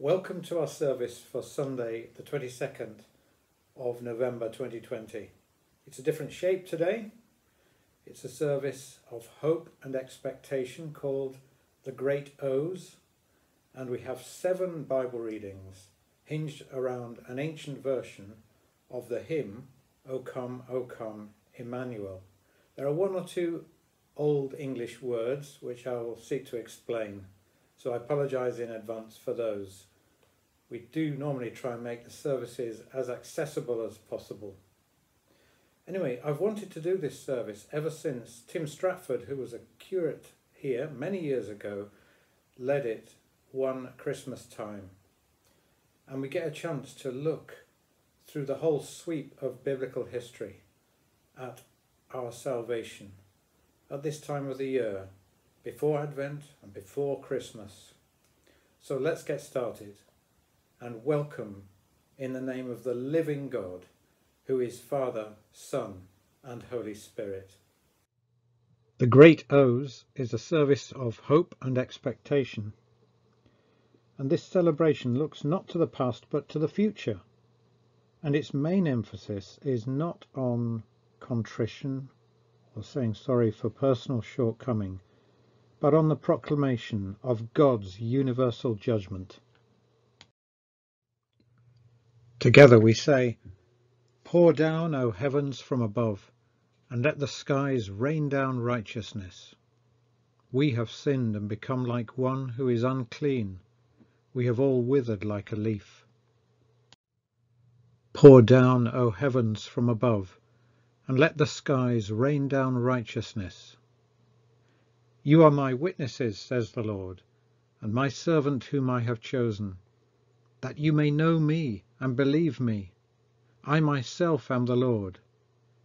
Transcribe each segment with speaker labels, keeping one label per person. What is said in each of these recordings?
Speaker 1: Welcome to our service for Sunday, the 22nd of November 2020. It's a different shape today. It's a service of hope and expectation called the Great O's, and we have seven Bible readings hinged around an ancient version of the hymn, O come, O come, Emmanuel. There are one or two old English words which I will seek to explain, so I apologise in advance for those. We do normally try and make the services as accessible as possible. Anyway, I've wanted to do this service ever since Tim Stratford, who was a curate here many years ago, led it one Christmas time. And we get a chance to look through the whole sweep of biblical history at our salvation at this time of the year, before Advent and before Christmas. So let's get started and welcome in the name of the living God, who is Father, Son, and Holy Spirit. The Great O's is a service of hope and expectation. And this celebration looks not to the past but to the future. And its main emphasis is not on contrition or saying sorry for personal shortcoming, but on the proclamation of God's universal judgment. Together we say, Pour down, O heavens, from above, and let the skies rain down righteousness. We have sinned and become like one who is unclean. We have all withered like a leaf. Pour down, O heavens, from above, and let the skies rain down righteousness. You are my witnesses, says the Lord, and my servant whom I have chosen, that you may know me and believe me. I myself am the Lord,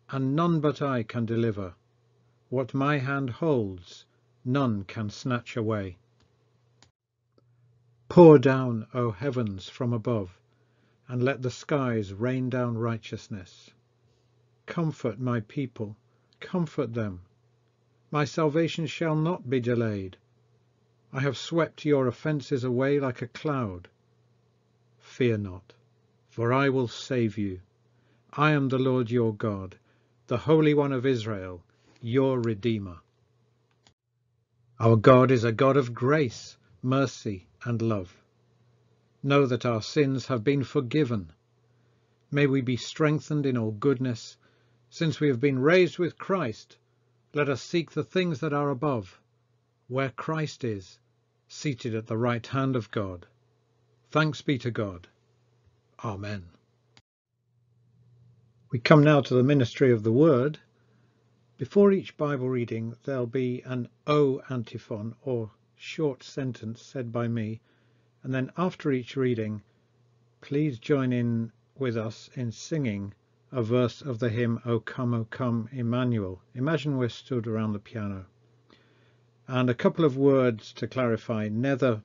Speaker 1: and none but I can deliver. What my hand holds, none can snatch away. Pour down, O heavens, from above, and let the skies rain down righteousness. Comfort my people, comfort them. My salvation shall not be delayed. I have swept your offences away like a cloud. Fear not for I will save you. I am the Lord your God, the Holy One of Israel, your Redeemer. Our God is a God of grace, mercy, and love. Know that our sins have been forgiven. May we be strengthened in all goodness. Since we have been raised with Christ, let us seek the things that are above, where Christ is, seated at the right hand of God. Thanks be to God. Amen. We come now to the ministry of the Word. Before each Bible reading, there'll be an O antiphon or short sentence said by me, and then after each reading, please join in with us in singing a verse of the hymn O Come, O Come, Emmanuel. Imagine we're stood around the piano. And a couple of words to clarify Nether,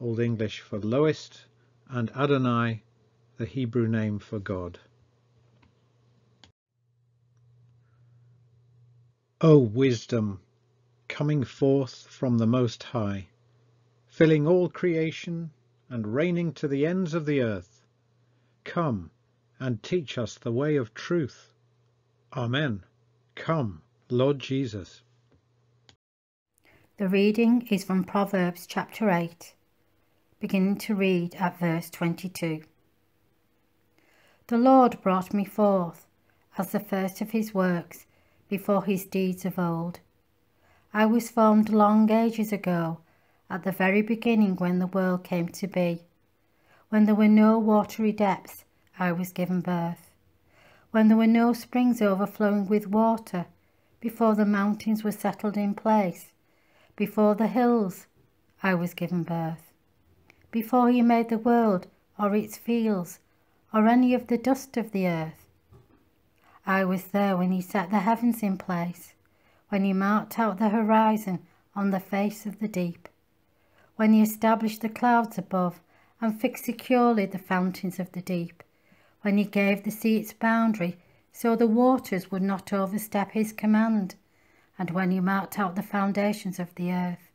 Speaker 1: Old English for lowest, and Adonai, the Hebrew name for God. O wisdom, coming forth from the Most High, filling all creation and reigning to the ends of the earth, come and teach us the way of truth. Amen. Come, Lord Jesus.
Speaker 2: The reading is from Proverbs chapter 8, beginning to read at verse 22. The Lord brought me forth as the first of his works before his deeds of old. I was formed long ages ago, at the very beginning when the world came to be. When there were no watery depths, I was given birth. When there were no springs overflowing with water, before the mountains were settled in place, before the hills, I was given birth. Before he made the world or its fields, or any of the dust of the earth. I was there when he set the heavens in place, when he marked out the horizon on the face of the deep, when he established the clouds above and fixed securely the fountains of the deep, when he gave the sea its boundary so the waters would not overstep his command, and when he marked out the foundations of the earth.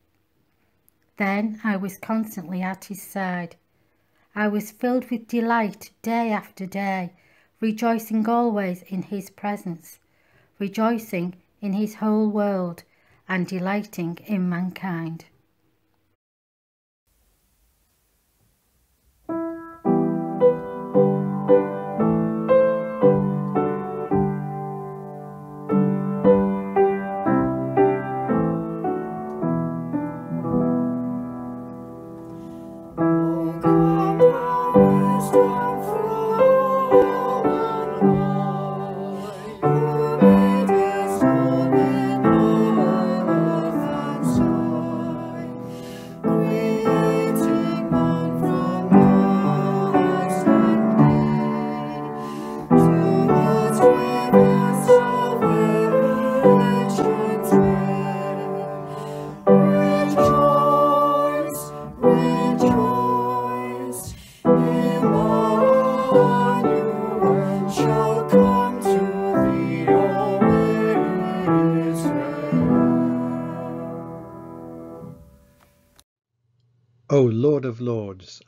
Speaker 2: Then I was constantly at his side,
Speaker 3: I was filled with delight day after day, rejoicing always in his presence, rejoicing in his whole world, and delighting in mankind.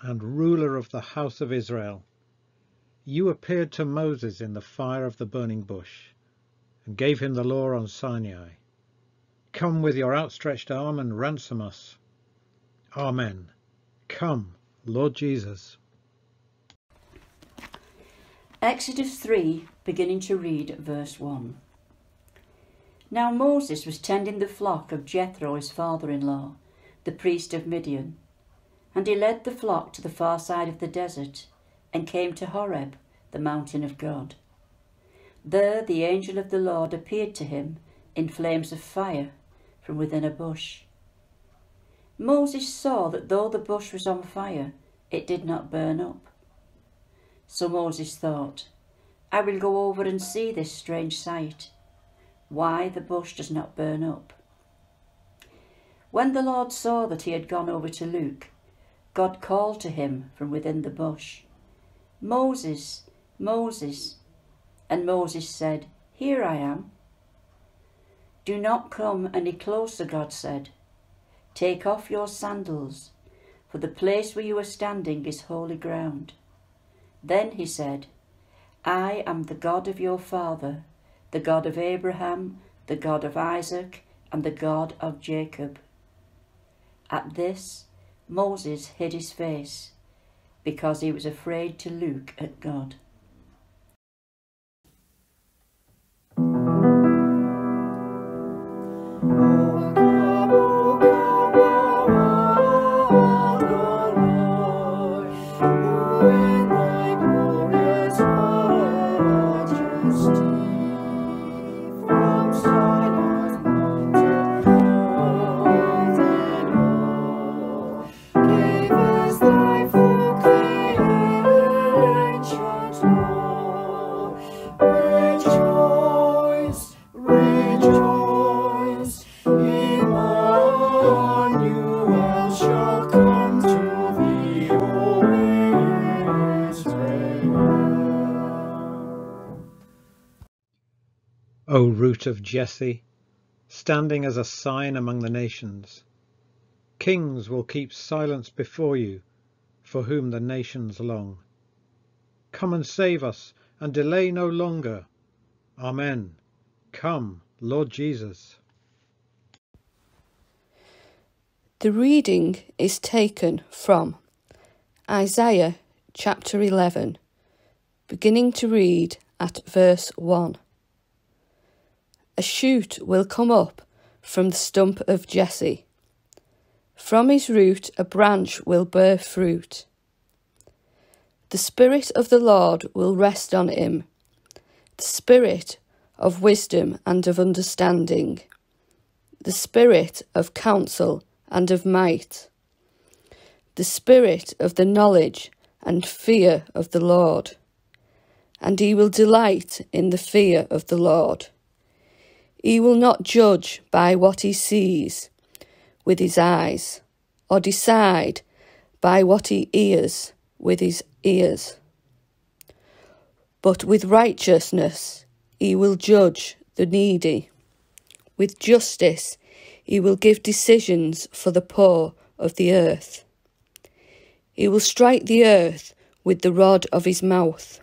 Speaker 1: And ruler of the house of Israel, you appeared to Moses in the fire of the burning bush and gave him the law on Sinai. Come with your outstretched arm and ransom us. Amen. Come, Lord Jesus.
Speaker 4: Exodus 3, beginning to read verse 1. Now Moses was tending the flock of Jethro, his father in law, the priest of Midian and he led the flock to the far side of the desert and came to Horeb, the mountain of God. There the angel of the Lord appeared to him in flames of fire from within a bush. Moses saw that though the bush was on fire, it did not burn up. So Moses thought, I will go over and see this strange sight, why the bush does not burn up. When the Lord saw that he had gone over to look, God called to him from within the bush, Moses, Moses. And Moses said, Here I am. Do not come any closer, God said. Take off your sandals, for the place where you are standing is holy ground. Then he said, I am the God of your father, the God of Abraham, the God of Isaac, and the God of Jacob. At this, Moses hid his face because he was afraid to look at God.
Speaker 1: O root of Jesse, standing as a sign among the nations. Kings will keep silence before you, for whom the nations long. Come and save us, and delay no longer. Amen. Come, Lord Jesus.
Speaker 5: The reading is taken from Isaiah chapter 11, beginning to read at verse 1 a shoot will come up from the stump of Jesse. From his root a branch will bear fruit. The Spirit of the Lord will rest on him, the Spirit of wisdom and of understanding, the Spirit of counsel and of might, the Spirit of the knowledge and fear of the Lord. And he will delight in the fear of the Lord. He will not judge by what he sees with his eyes, or decide by what he hears with his ears. But with righteousness he will judge the needy. With justice he will give decisions for the poor of the earth.
Speaker 3: He will strike the earth with the rod of his mouth.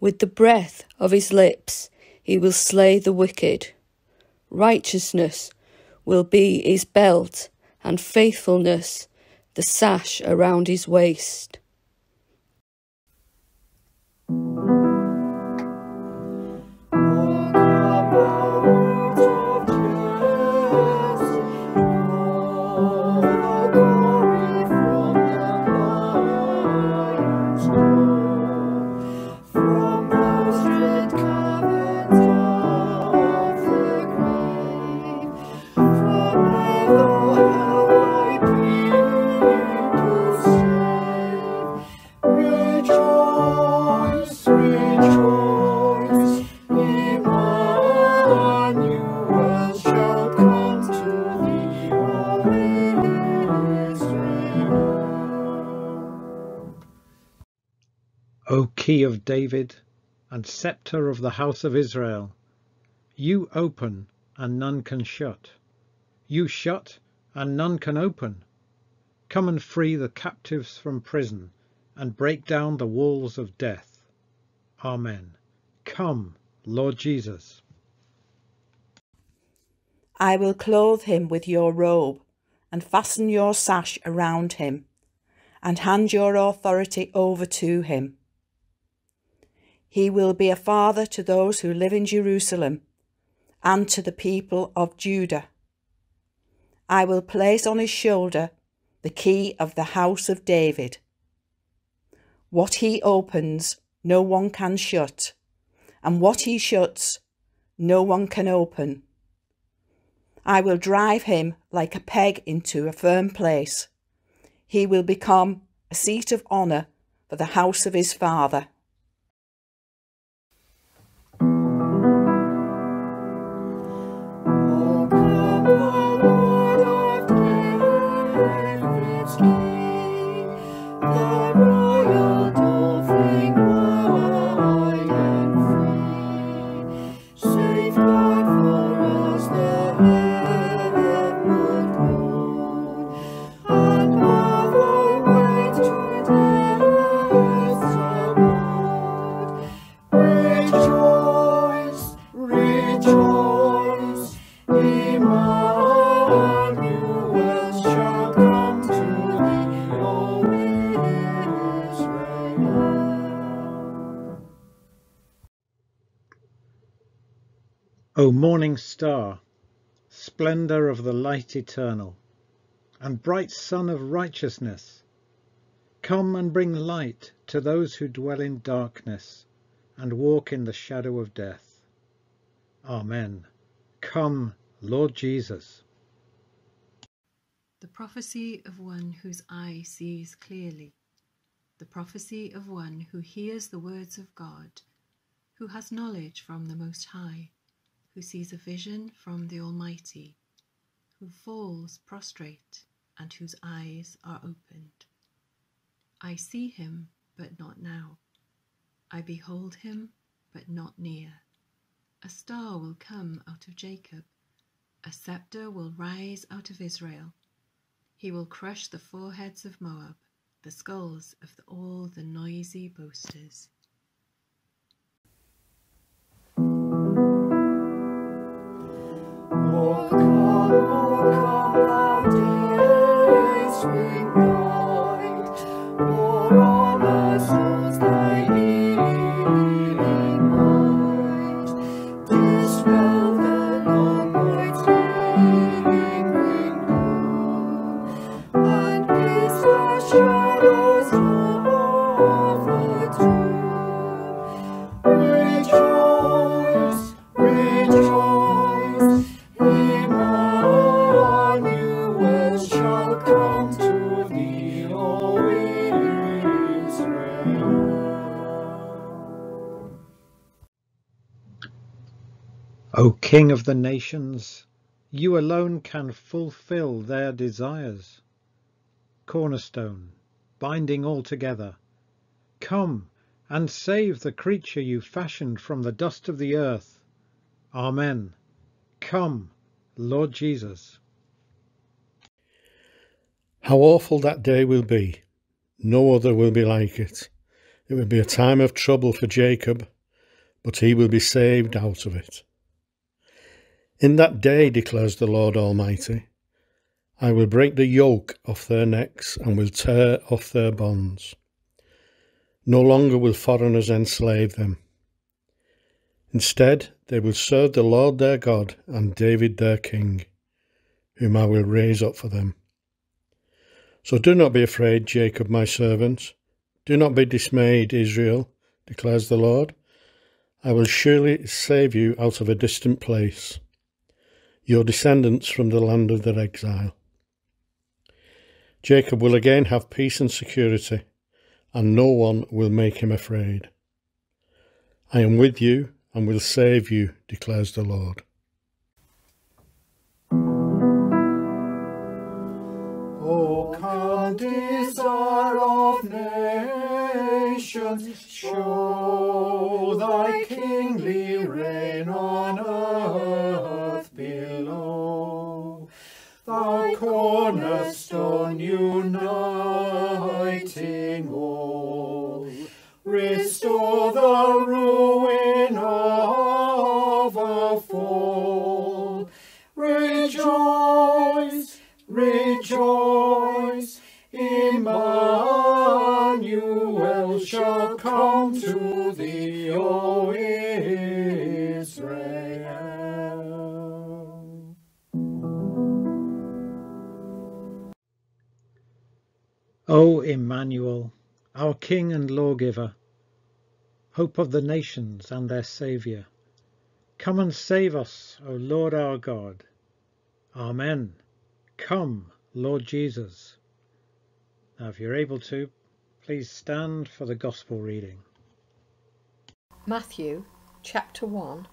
Speaker 3: With the breath of his lips he will slay the wicked. Righteousness will be his belt, and faithfulness the sash around his waist.
Speaker 1: David, and Sceptre of the house of Israel, you open, and none can shut; you shut, and none can open. Come and free the captives from prison, and break down the walls of death. Amen. Come, Lord Jesus.
Speaker 6: I will clothe him with your robe, and fasten your sash around him, and hand your authority over to him. He will be a father to those who live in Jerusalem and to the people of Judah. I will place on his shoulder the key of the house of David. What he opens, no one can shut, and what he shuts, no one can open. I will drive him like a peg into a firm place. He will become a seat of honour for the house of his father.
Speaker 1: Splendour of the light eternal, and bright sun of righteousness, come and bring light to those who dwell in darkness and walk in the shadow of death. Amen. Come, Lord Jesus.
Speaker 7: The prophecy of one whose eye sees clearly, the prophecy of one who hears the words of God, who has knowledge from the Most High who sees a vision from the Almighty, who falls prostrate and whose eyes are opened. I see him, but not now. I behold him, but not near. A star will come out of Jacob, a sceptre will rise out of Israel. He will crush the foreheads of Moab, the skulls of the, all the noisy boasters.
Speaker 1: King of the nations, you alone can fulfill their desires. Cornerstone, binding all together, come and save the creature you fashioned from the dust of the earth. Amen. Come, Lord Jesus.
Speaker 8: How awful that day will be, No other will be like it. It will be a time of trouble for Jacob, but he will be saved out of it. In that day, declares the Lord Almighty, I will break the yoke off their necks and will tear off their bonds. No longer will foreigners enslave them. Instead, they will serve the Lord their God and David their king, whom I will raise up for them. So do not be afraid, Jacob, my servant. Do not be dismayed, Israel, declares the Lord. I will surely save you out of a distant place, your descendants from the land of their exile. Jacob will again have peace and security, and no one will make him afraid. I am with you and will save you, declares the Lord.
Speaker 1: O come, desire of nations, show thy kingly reign on earth Cornerstone uniting O Emmanuel, our King and Lawgiver, hope of the nations and their Saviour, come and save us, O Lord our God. Amen. Come, Lord Jesus. Now, if you're able to, please stand for the Gospel reading.
Speaker 3: Matthew chapter 1,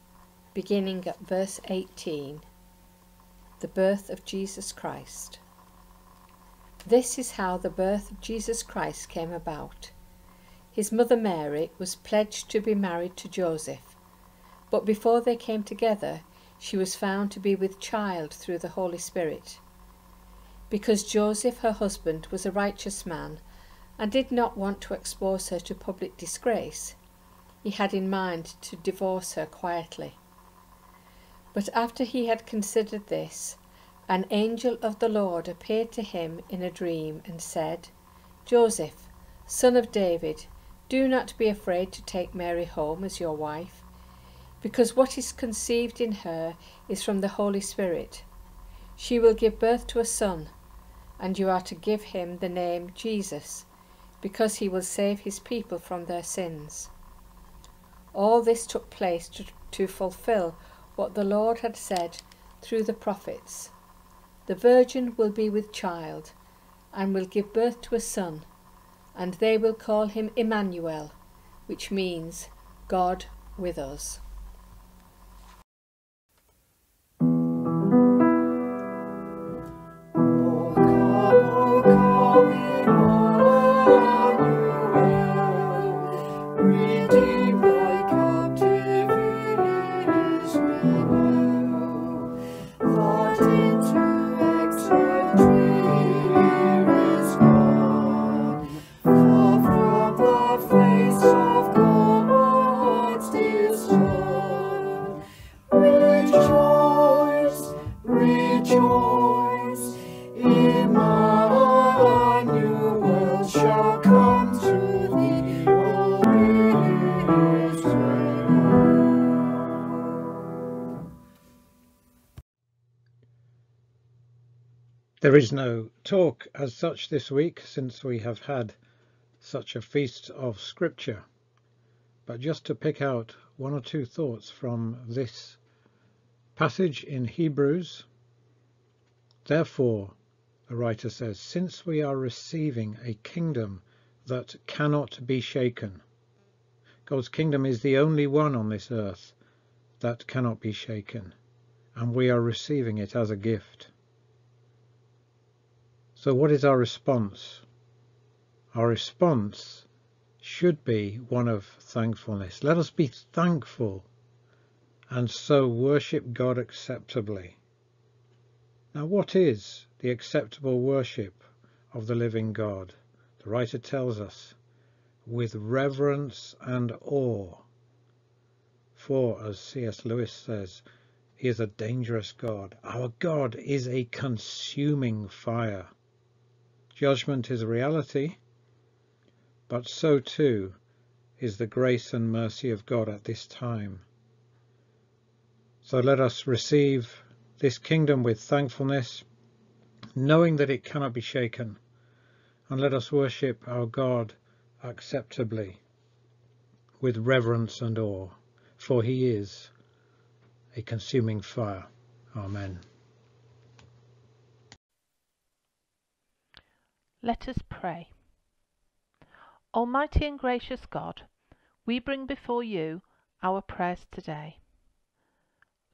Speaker 3: beginning at verse 18. The birth of Jesus Christ. This is how the birth of Jesus Christ came about. His mother Mary was pledged to be married to Joseph, but before they came together, she was found to be with child through the Holy Spirit. Because Joseph, her husband, was a righteous man and did not want to expose her to public disgrace, he had in mind to divorce her quietly. But after he had considered this, an angel of the Lord appeared to him in a dream and said, Joseph, son of David, do not be afraid to take Mary home as your wife, because what is conceived in her is from the Holy Spirit. She will give birth to a son, and you are to give him the name Jesus, because he will save his people from their sins. All this took place to, to fulfill what the Lord had said through the prophets. The virgin will be with child, and will give birth to a son, and they will call him Emmanuel, which means God with us.
Speaker 1: There is no talk as such this week since we have had such a feast of scripture. But just to pick out one or two thoughts from this passage in Hebrews. Therefore, the writer says, since we are receiving a kingdom that cannot be shaken, God's kingdom is the only one on this earth that cannot be shaken, and we are receiving it as a gift. So, what is our response? Our response should be one of thankfulness. Let us be thankful and so worship God acceptably. Now, what is the acceptable worship of the living God? The writer tells us, with reverence and awe. For, as C.S. Lewis says, he is a dangerous God. Our God is a consuming fire. Judgment is a reality, but so too is the grace and mercy of God at this time. So let us receive this kingdom with thankfulness, knowing that it cannot be shaken, and let us worship our God acceptably with reverence and awe, for he is a consuming fire. Amen.
Speaker 9: Let us pray. Almighty and gracious God, we bring before you our prayers today.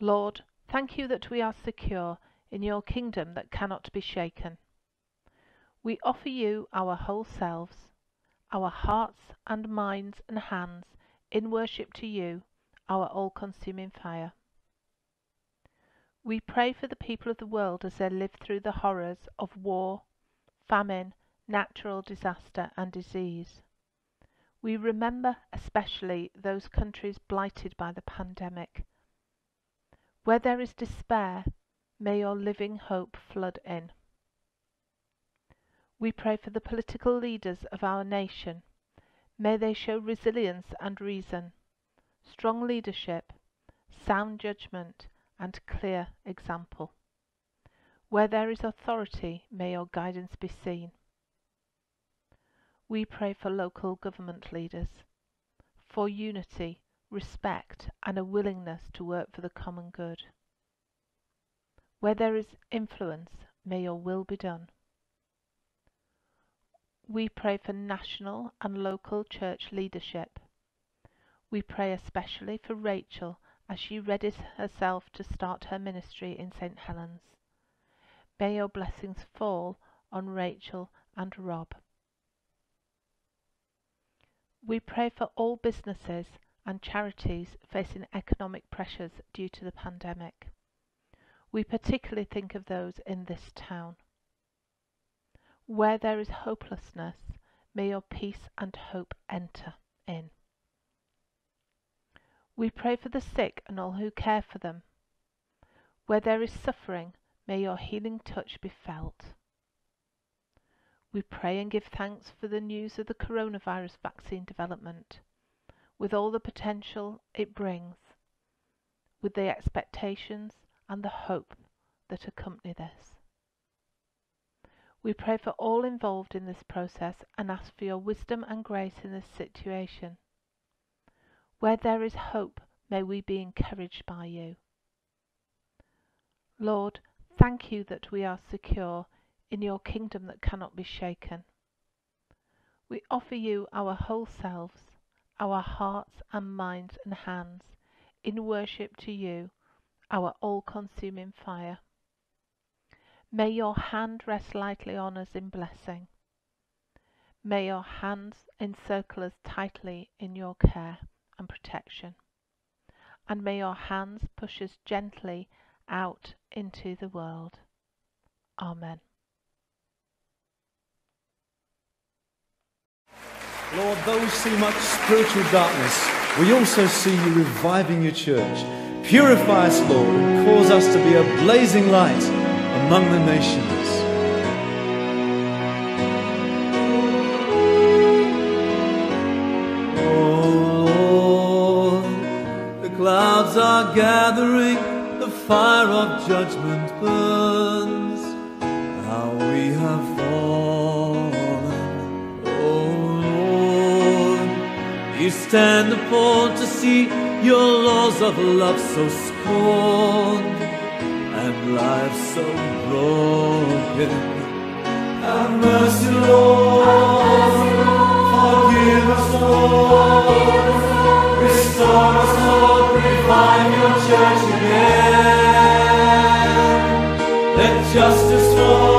Speaker 9: Lord, thank you that we are secure in your kingdom that cannot be shaken. We offer you our whole selves, our hearts and minds and hands in worship to you, our all consuming fire. We pray for the people of the world as they live through the horrors of war, famine, natural disaster, and disease. We remember especially those countries blighted by the pandemic. Where there is despair, may your living hope flood in. We pray for the political leaders of our nation. May they show resilience and reason, strong leadership, sound judgment, and clear example. Where there is authority, may your guidance be seen. We pray for local government leaders, for unity, respect, and a willingness to work for the common good. Where there is influence, may your will be done. We pray for national and local church leadership. We pray especially for Rachel as she readies herself to start her ministry in St. Helens. May your blessings fall on Rachel and Rob. We pray for all businesses and charities facing economic pressures due to the pandemic. We particularly think of those in this town. Where there is hopelessness, may your peace and hope enter in. We pray for the sick and all who care for them. Where there is suffering, may your healing touch be felt. We pray and give thanks for the news of the coronavirus vaccine development, with all the potential it brings, with the expectations and the hope that accompany this. We pray for all involved in this process and ask for your wisdom and grace in this situation. Where there is hope, may we be encouraged by you. Lord, thank you that we are secure in your kingdom that cannot be shaken. We offer you our whole selves, our hearts and minds and hands, in worship to you, our all consuming fire. May your hand rest lightly on us in blessing. May your hands encircle us tightly in your care and protection. And may your hands push us gently out into the world. Amen.
Speaker 10: Lord, those see much spiritual darkness, we also see you reviving your church. Purify us, Lord, and cause us to be a blazing light among the nations. Oh, clouds are gathering, the fire of judgment burns. You stand upon to see your laws of love so scorned and life so broken. Have mercy, Lord. Forgive us, Lord. Restore us, Lord. Revive your church again. Let justice flow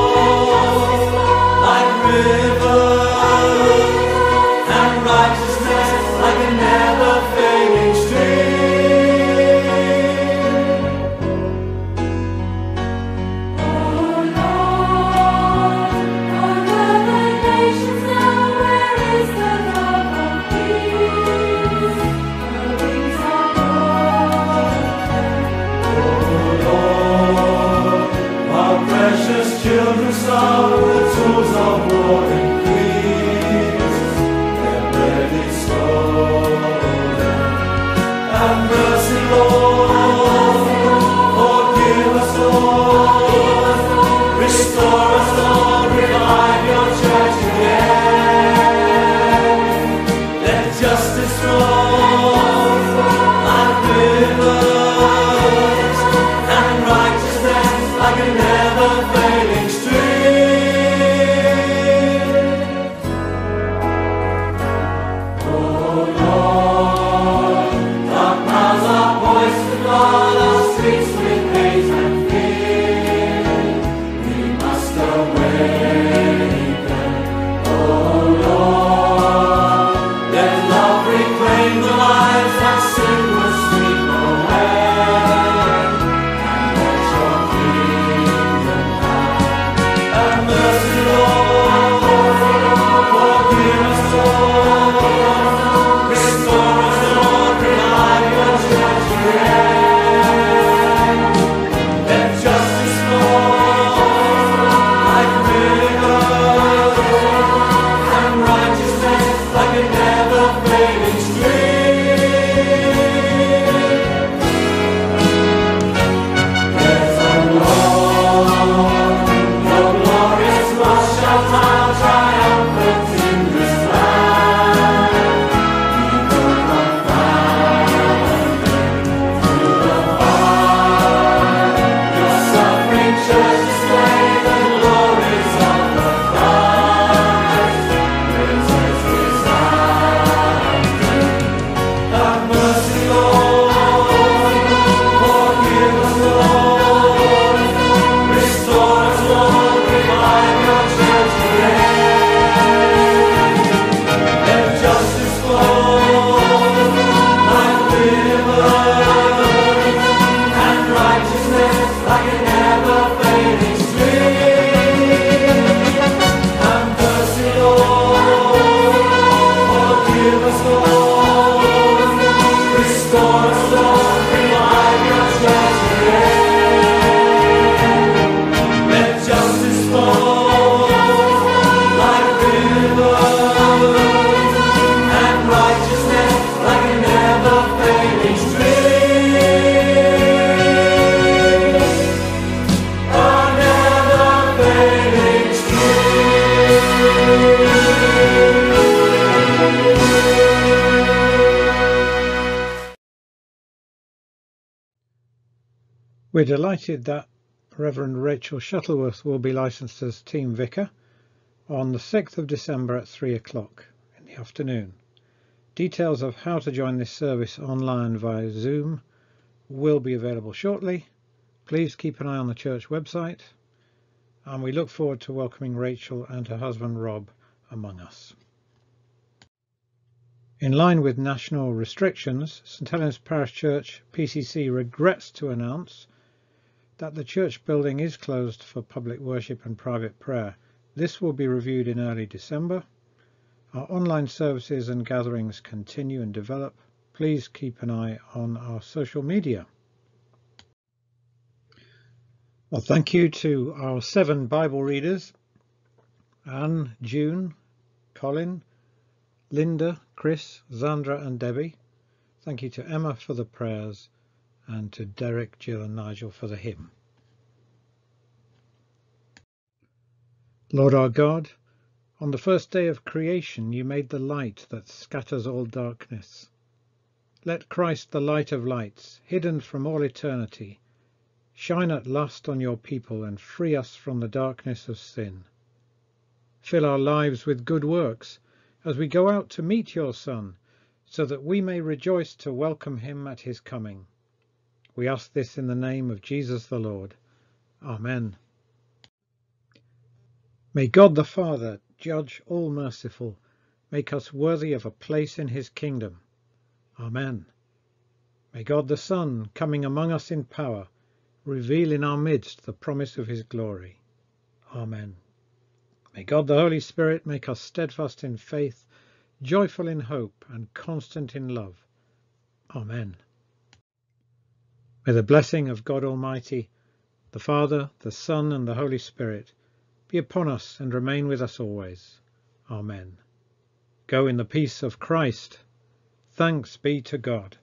Speaker 1: We're delighted that Reverend Rachel Shuttleworth will be licensed as Team Vicar on the 6th of December at 3 o'clock in the afternoon. Details of how to join this service online via Zoom will be available shortly. Please keep an eye on the church website and we look forward to welcoming Rachel and her husband Rob among us. In line with national restrictions, St Helens Parish Church PCC regrets to announce that the church building is closed for public worship and private prayer. This will be reviewed in early December our online services and gatherings continue and develop. Please keep an eye on our social media. Well, thank you to our seven Bible readers, Anne, June, Colin, Linda, Chris, Zandra and Debbie. Thank you to Emma for the prayers and to Derek, Jill and Nigel for the hymn. Lord our God, on the first day of creation you made the light that scatters all darkness. Let Christ, the light of lights, hidden from all eternity, shine at last on your people and free us from the darkness of sin. Fill our lives with good works as we go out to meet your Son, so that we may rejoice to welcome him at his coming. We ask this in the name of Jesus the Lord. Amen. May God the Father, Judge all merciful, make us worthy of a place in his kingdom. Amen. May God the Son, coming among us in power, reveal in our midst the promise of his glory. Amen. May God the Holy Spirit make us steadfast in faith, joyful in hope, and constant in love. Amen. May the blessing of God Almighty, the Father, the Son, and the Holy Spirit be upon us and remain with us always. Amen. Go in the peace of Christ. Thanks be to God.